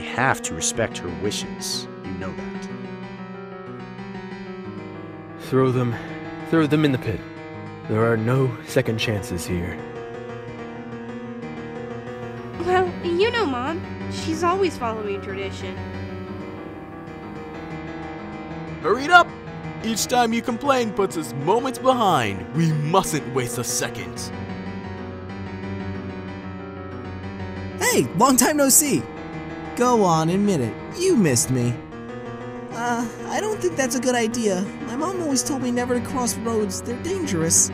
have to respect her wishes. You know that. Throw them. Throw them in the pit. There are no second chances here. Well, you know, Mom. She's always following tradition. Hurry it up! Each time you complain puts us moments behind. We mustn't waste a second. Hey, long time no see. Go on, admit it. You missed me. Uh, I don't think that's a good idea. My mom always told me never to cross roads. They're dangerous.